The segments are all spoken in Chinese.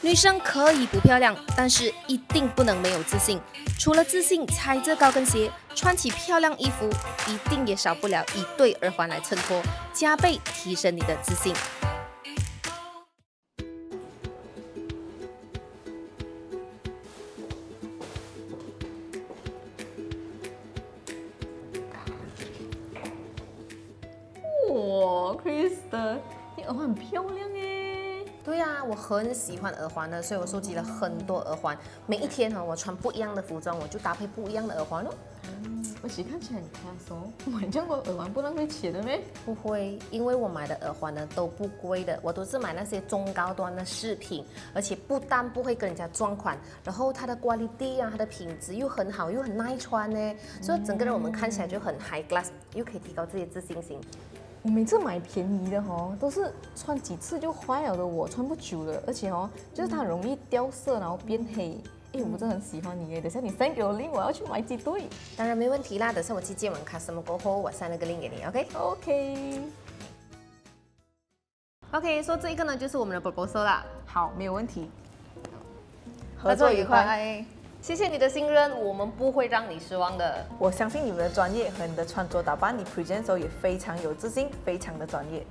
女生可以不漂亮，但是一定不能没有自信。除了自信，踩着高跟鞋，穿起漂亮衣服，一定也少不了一对耳环来衬托，加倍提升你的自信。哇，Chris 的，你耳环很漂亮哎。对呀，我很喜欢耳环的，所以我收集了很多耳环。每一天哈，我穿不一样的服装，我就搭配不一样的耳环哦。而且看起来很开哦，买这样多耳环不浪费钱的咩？不会，因为我买的耳环呢都不贵的，我都是买那些中高端的饰品，而且不但不会跟人家撞款，然后它的 quality 啊，它的品质又很好，又很耐穿呢，所以整个人我们看起来就很 high class，又可以提高自己的自信心。我每次买便宜的哦，都是穿几次就坏了的，我穿不久的，而且哦，就是它容易掉色，然后变黑。哎，我真的很喜欢你哎，等下你 send 给我 link，我要去买几对。当然没问题啦，等下我去接完 customer 过后，我 send 那个 link 给你，OK？OK。OK，说这一个呢，就是我们的 proposal 啦。好，没有问题。合作愉快。谢谢你的信任，我们不会让你失望的。我相信你们的专业和你的穿着打扮，你 present 时候也非常有自信，非常的专业。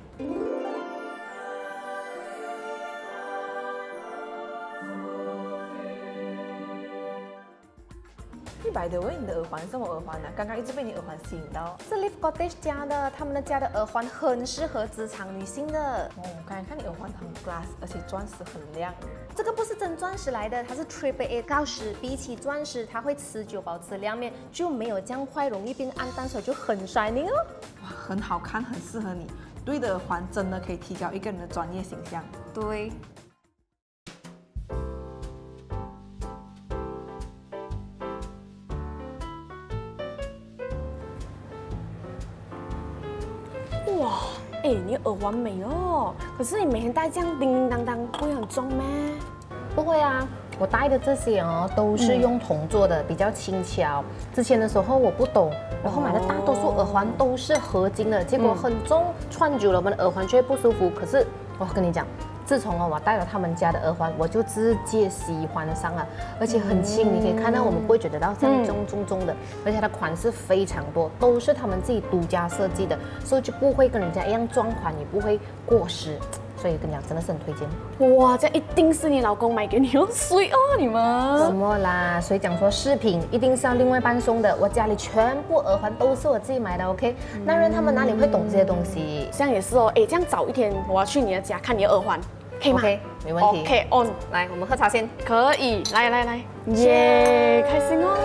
一百的问你的耳环什么耳环呢？刚刚一直被你耳环吸引到，是 Live Goddess 家的，他们的家的耳环很适合职场女性的。哦，刚才看你耳环很 glass，而且钻石很亮。这个不是真钻石来的，它是 Triple A 锆石，比起钻石，它会持久保持亮面，就没有这样快容易变暗淡，所以就很 shining 哦。哇，很好看，很适合你。对的耳环真的可以提高一个人的专业形象。对。哇，哎，你耳环美哦，可是你每天戴这样叮叮当当，不会很重吗？不会啊，我戴的这些哦，都是用铜做的，比较轻巧。之前的时候我不懂，然后买的大多数耳环都是合金的，结果很重，串久了我们的耳环就会不舒服。可是我跟你讲。自从哦我戴了他们家的耳环，我就直接喜欢上了，而且很轻，你可以看到我们不会觉得到像重重重的，而且它款式非常多，都是他们自己独家设计的，所以就不会跟人家一样装款，也不会过时，所以跟你讲真的是很推荐。哇，这一定是你老公买给你哦，水哦你们。什么啦？所以讲说饰品一定是要另外半送的，我家里全部耳环都是我自己买的，OK？男人他们哪里会懂这些东西？这样也是哦，哎，这样早一天我要去你的家看你的耳环。可以吗？没问题。OK，on，来，我们喝茶先。可以，来来来，耶，开心哦！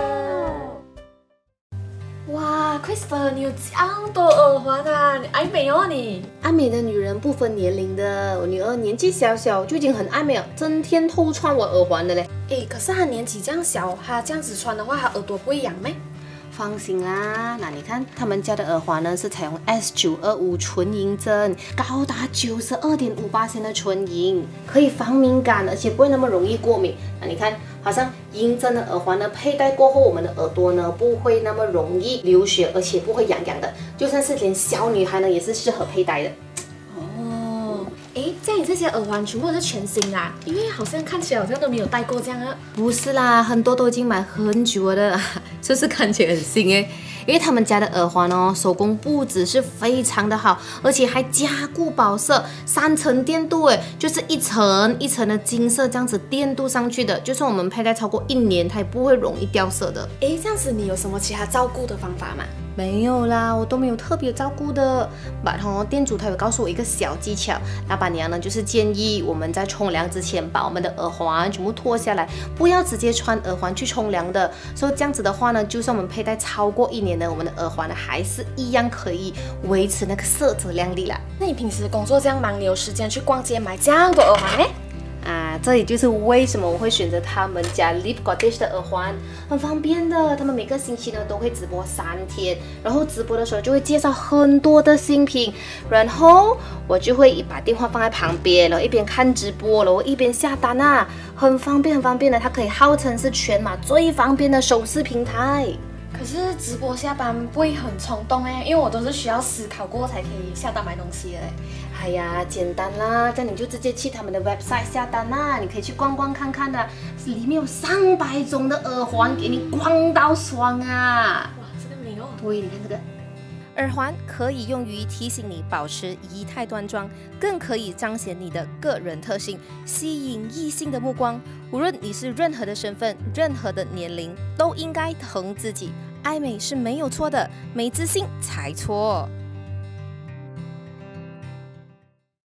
哇，Christopher，你有这样多耳环啊，你爱美哦你。爱美的女人不分年龄的，我女儿年纪小小就已经很爱美了，整天偷穿我耳环的嘞。哎，可是她年纪这样小，她这样子穿的话，她耳朵不会痒咩？放心啦，那你看他们家的耳环呢，是采用 S 九二五纯银针，高达九十二点五八的纯银，可以防敏感，而且不会那么容易过敏。那你看，好像银针的耳环呢，佩戴过后，我们的耳朵呢不会那么容易流血，而且不会痒痒的，就算是连小女孩呢，也是适合佩戴的。哎，这样你这些耳环全部都是全新的，因为好像看起来好像都没有戴过这样啊。不是啦，很多都已经买很久了的，就是看起来很新哎。因为他们家的耳环哦，手工不只是非常的好，而且还加固保色，三层电镀哎，就是一层一层的金色这样子电镀上去的，就算我们佩戴超过一年，它也不会容易掉色的。哎，这样子你有什么其他照顾的方法吗？没有啦，我都没有特别照顾的。把哦，店主他有告诉我一个小技巧，老板娘呢就是建议我们在冲凉之前把我们的耳环全部脱下来，不要直接穿耳环去冲凉的。所以这样子的话呢，就算我们佩戴超过一年呢，我们的耳环呢还是一样可以维持那个色泽亮丽啦。那你平时工作这样忙，你有时间去逛街买这样多耳环呢？啊，这也就是为什么我会选择他们家 Live Goddess 的耳环，很方便的。他们每个星期呢都会直播三天，然后直播的时候就会介绍很多的新品，然后我就会一把电话放在旁边，然后一边看直播，然后一边下单啊，很方便很方便的。它可以号称是全马最方便的首饰平台。可是直播下单不会很冲动哎，因为我都是需要思考过才可以下单买东西的。哎呀，简单啦，这样你就直接去他们的 website 下单啦，你可以去逛逛看看的，里面有上百种的耳环给你逛到爽啊！哇，这个没有。对，你看这个。耳环可以用于提醒你保持仪态端庄，更可以彰显你的个人特性，吸引异性的目光。无论你是任何的身份、任何的年龄，都应该疼自己。爱美是没有错的，没自信才错。